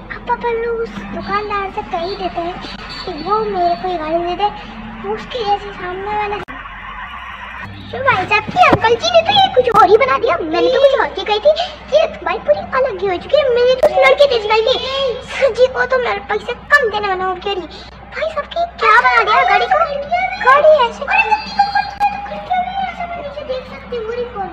अब लोग उस दुकानदार से कह ही देते हैं कि वो मेरे को गाड़ी दे दे उसके जैसे सामने वाला तो भाई साहब की अंकल जी ने तो ये कुछ और ही बना दिया मैंने तो कुछ और ही कही थी ये भाई पूरी अलग ही हो चुकी है मैंने तो उस लड़के सिखाई थी सर जी को तो मेरे पैसे कम देने वाला हूँ रही भाई साहब की क्या बना दिया गाड़ी को गाड़ी ऐसे देख सकते हो पूरी फ़ोन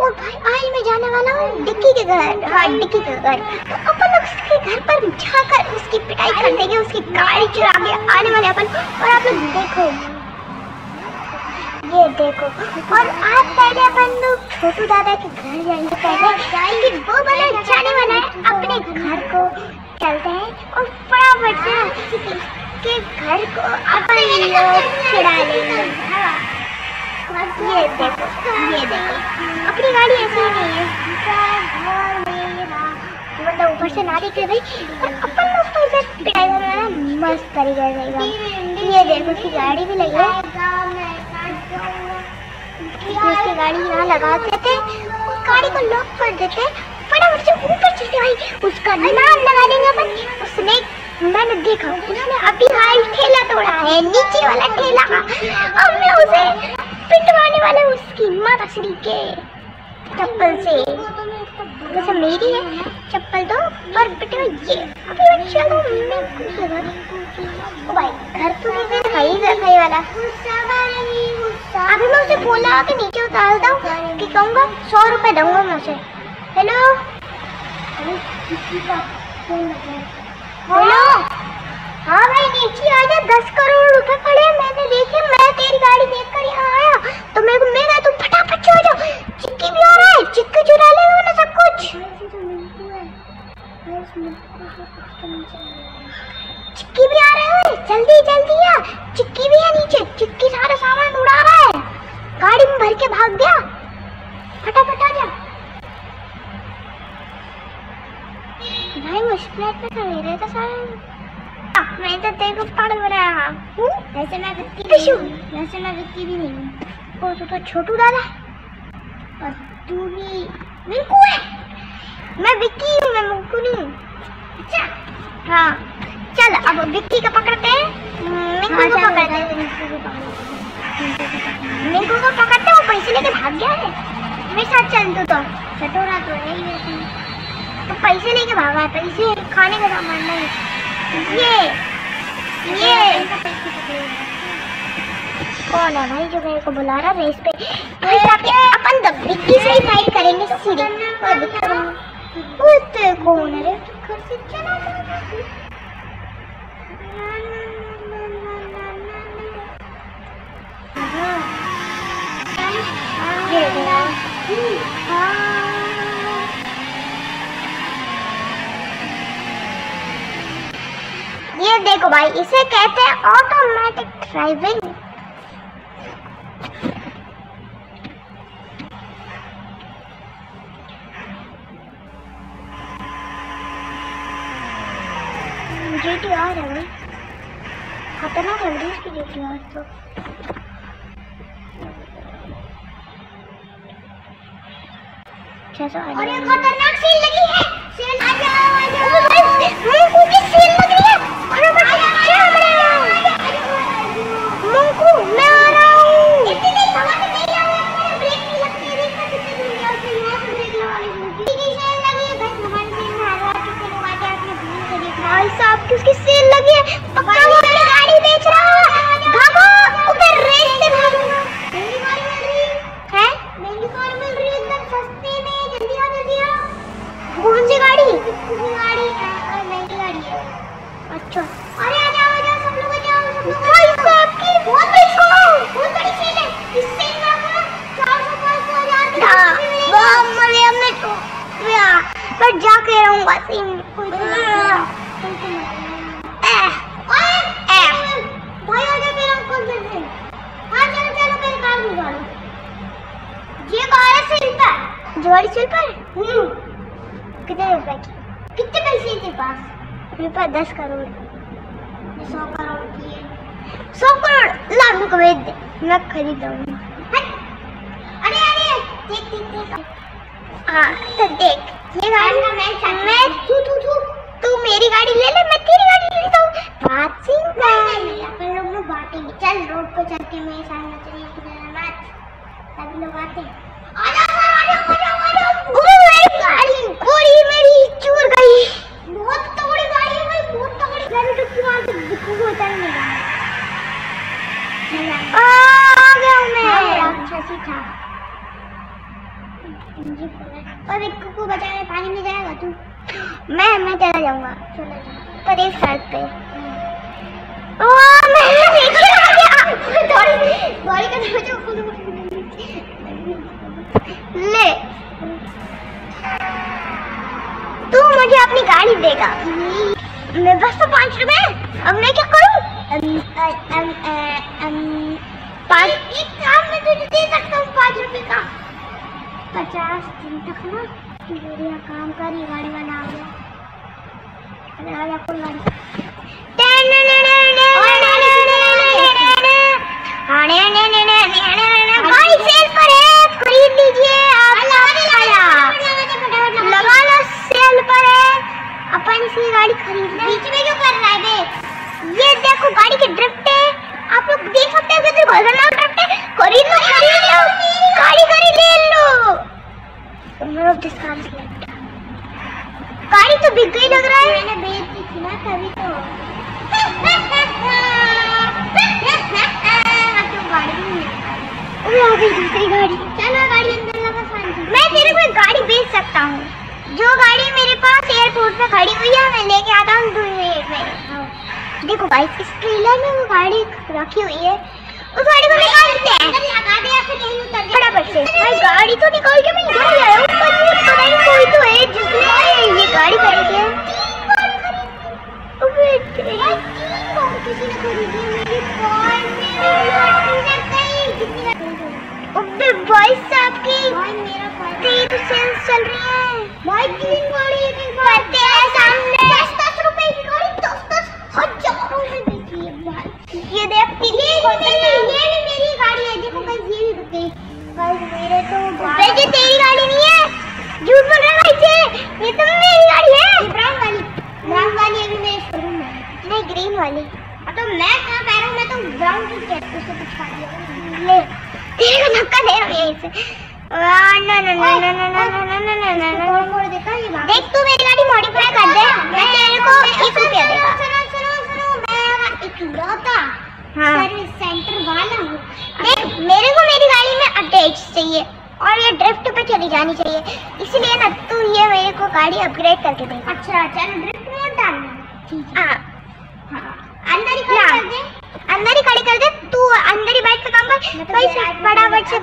और भाई आज मैं जाने वाला हूँ डिक्की के घर। हाँ डिक्की के घर। तो अपन लोग उसके घर पर जाकर उसकी पिटाई कर देंगे, उसकी गाड़ी चुरा के आने वाले अपन। और आप लोग देखो। ये देखो। और आज पहले अपन लोग छोटू दादा के घर जाएँगे पहले जाएँगे वो वाला जाने वाला है अपने घर को। चलते हैं और फटाफट से के घर को अपन लोग छिड़ा लेंगे। अपनी गाड़ी ऐसी ही नहीं है मतलब ऊपर से ना दिख रही और अपन लोग तो पिटाई वाला मस्त तरीके से एकदम ये देखो उसकी गाड़ी भी लगी है उसकी गाड़ी यहाँ लगा देते गाड़ी को लॉक कर देते फटाफट से ऊपर चलते भाई उसका नाम लगा देंगे अपन उसने मैंने देखा उसने अभी हाल ठेला तोड़ा है नीचे वाला ठेला अब मैं उसे पिटवाने वाला उसकी माता श्री के। चप्पल से। वैसे मेरी है, चप्पल दो और पिटवा ये। अभी मैं चलो, मैं कुछ लगा ओ भाई, घर तो नहीं खाई खाई वाला। अभी मैं उसे बोला कि नीचे उतार दूँ, कि कहूँगा सौ रुपए दूँगा मैं उसे। हेलो हेलो हाँ भाई, नीचे आ जा। दस करोड़ रुपए पड़े मैंने देखे, मैं तेरी गाड़ी देख कर यहाँ आया। तो मेरे को गया, तू फटाफट से हो चिक्की भी आ रहा है। चिक्की चुरा लेगा ना सब कुछ। चिक्की भी आ रहा है। जल्दी जल्दी आ। चिक्की भी है नीचे। चिक्की सारा सामान उड़ा रहा है। गाड़ी में भर के भाग गया। फटाफट आ जा। भाई स्प्लेट पे रहे थे सारे मैं तो तेरे को पागल बनाया हूँ वैसे मैं विक्की नहीं हूँ वैसे मैं विक्की भी नहीं हूँ ओ तू तो छोटू दादा और तू भी मिंकू है मैं विक्की हूँ मैं मिंकू नहीं अच्छा हाँ चल अब विक्की को पकड़ते हैं मिंकू को पकड़ते हैं मिंकू को पकड़ते हैं वो पैसे लेके भाग गया है मेरे साथ चल तू तो चटोरा तो है ही तो पैसे लेके भागा पैसे खाने का सामान नहीं कौन है भाई जो मेरे को बुला रहा रेस पे भाई साहब अपन तो विक्की से फाइट करेंगे सीधे और विक्की वो तो कौन है रे? घर से चला। ये। हाँ। ये देखो भाई इसे कहते हैं ऑटोमेटिक ड्राइविंग जीटी आर है। भाई खतरनाक लग रही इसकी जीटी आर तो। और ये खतरनाक सेल लगी है। सेल आ जाओ आ जाओ भाई मुंकू की सेल लग रही है फटाफट से हमरे मुंकू मैं आ रहा हूँ इतनी हवा में नहीं आऊँगा ब्रेक नहीं लगती देख कर कितनी दूर गया तो यहाँ से ब्रेक लगा ली मुंकू की सेल लगी है बस हमारी सेल में आ रहा है कितने लोग आके अपने भूल के देख भाई साहब की उसकी सेल लगी है पक्का वो अपनी गाड़ी बेच रहा है भागो ऊपर रेस से भागूँगा मेरी गाड़ी मिल रही है महँगी गाड़ी मिल रही है एकदम सस्ते में जल्दी आ जल्दी आ कौन सी गाड़ी गाड़ी है और महँगी गाड़ी है अच्छा अरे आ जाओ आ जाओ सब लोग आ जाओ सब लोग भाई साहब की बहुत देखो बहुत बड़ी सेल है इस सेल में आपको चार सौ पाँच सौ हज़ार की वस्तु मिलेगी बहुत मज़े हमने तो यार पर जाके रहूँगा सिम कोई तो भाई आ जा मेरा अंकल जल्दी हाँ चलो चलो मेरी कार निकालो ये कार है सिल पर जो वाली सिल पर हम्म कितने रुपए की कितने पैसे हैं तेरे पास मेरे पास दस करोड़। सौ करोड़ की है। सौ करोड़? ला मेरे को भेज दे। मैं खरीद लूँगी। अरे अरे देख देख देख। हाँ तो देख। ये गाड़ी मैं मैं मेरी गाड़ी ले ले मैं तेरी गाड़ी ले लेता हूँ। बात सिंह अपन लोग ना बांटेंगे चल रोड पे चल के मेरे साथ नचने की जरा नाच सभी लोग आते हैं। आ जाओ आ जाओ आ जाओ आ जाओ मेरी गाड़ी। गोली मेरी चूर गई। बहुत होता नहीं आ गया मैं। अच्छा और बचाने पानी में जाएगा तू? मैं मैं चला जाऊँगा। पर एक सड़क पे। ओ मैं पाँच एक काम मैं तुझे दे सकता हूँ पाँच रुपये का। पचास दिन तक ना बढ़िया काम करी गाड़ी बना गया राजा फुल गाड़ी अरे आ गई दूसरी गाड़ी चलो गाड़ी अंदर लगा शांति मैं तेरे को एक गाड़ी बेच सकता हूँ। जो गाड़ी मेरे पास एयरपोर्ट पे खड़ी हुई है, मैं लेके आता हूँ दो मिनट में। देखो भाई इस ट्रेलर में वो गाड़ी रखी हुई है। उस गाड़ी को निकालते हैं लगा दे। या फिर यहीं उतर फटाफट से। भाई, गाड़ी तो निकाल के मैं इधर ही आया हूँ, पर ये पता नहीं कोई तो है जिसने ये गाड़ी खरीदी है। अबे किसी ने खरीदी मेरी कार अबे भाई साहब की भाई मेरा तेरी तो सेल्स चल रही है। भाई तीन गाड़ी एक एक बार तेरे सामने। दस दस रुपए की गाड़ी दस दस हज़ारों में बिकी है भाई। ये देख ये ये भी मेरी गाड़ी है देखो गाइस ये भी बिक गई गाइस मेरे तो बेटे तेरी गाड़ी नहीं है। झूठ बोल रहा है गाइस ये तो मेरी गाड़ी है। ये ब्राउन वाली। ब्राउन वाली अभी मेरे शोरूम में। नहीं ग्रीन वाली। हाँ, तो मैं कहाँ कह रहा हूँ मैं तो ब्राउन की कहती हूँ उससे कुछ खा लिया। ले। ऐसे ना ना ना ना ना ना ना ना ना ना ना ना देख तू मेरी गाड़ी मॉडिफाई कर दे मैं तेरे को एक रुपया देगा सुनो सुनो सुनो मैं एक लौता सर्विस सेंटर वाला हूँ देख मेरे को मेरी गाड़ी में अपडेट्स चाहिए और ये ड्रिफ्ट पे चली जानी चाहिए इसलिए ना तू ये मेरे को गाड़ी अपग्रेड करके दे अच्छा चल ड्रिफ्ट मोड डालना ठीक है अंदर ही खड़ी कर दे। अंदर ही खड़ी कर दे तू अंदर ही बैठ के काम कर। भाई तो फटाफट से